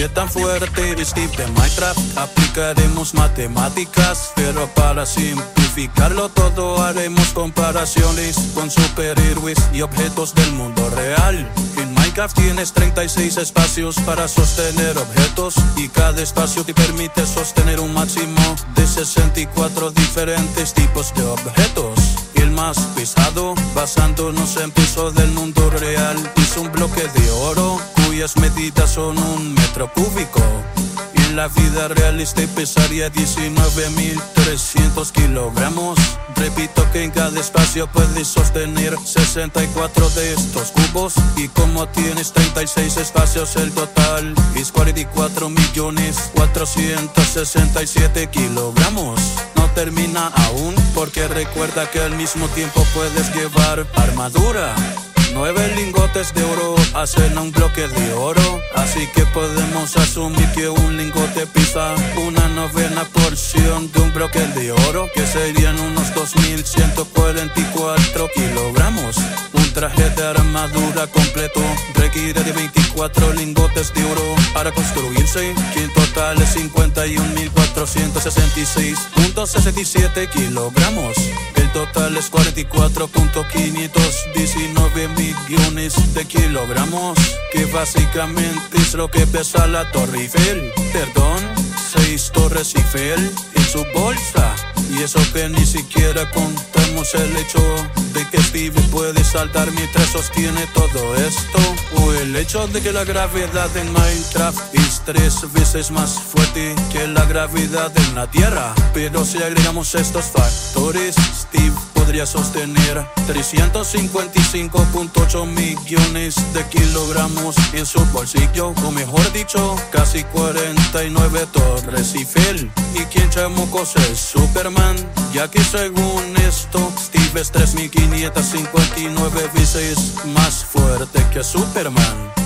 qué tan fuerte es Steve de Minecraft. Aplicaremos matemáticas, pero para simplificarlo todo haremos comparaciones con superhéroes y objetos del mundo real. En Minecraft tienes 36 espacios para sostener objetos y cada espacio te permite sostener un máximo de 64 diferentes tipos de objetos. El más pesado, basándonos en peso del mundo real, es un bloque de oro cuyas medidas son un metro cúbico. Y en la vida real este pesaría 19.300 kilogramos. Repito que en cada espacio puedes sostener 64 de estos cubos. Y como tienes 36 espacios, el total es 44 millones 467 kilogramos. No termina aún porque recuerda que al mismo tiempo puedes llevar armadura. Nueve lingotes de oro hacen un bloque de oro. Así que podemos asumir que un lingote pisa una novena porción de un bloque de oro, que serían unos 2144 kilogramos. Un traje de armadura completo requiere de 24 lingotes de oro para construirse, que en total es 51.466.67 kilogramos. Total es 44.519 millones de kilogramos, que básicamente es lo que pesa la Torre Eiffel. Perdón, seis Torres Eiffel en su bolsa. Y eso que ni siquiera el hecho de que Steve puede saltar mientras sostiene todo esto. O el hecho de que la gravedad en Minecraft es tres veces más fuerte que la gravedad en la Tierra. Pero si agregamos estos factores, Steve podría sostener 355.8 millones de kilogramos en su bolsillo, o mejor dicho, casi 49 torres Eiffel. ¿Y quien chamocos es Superman? Ya que según esto, Steve es 3559 veces más fuerte que Superman.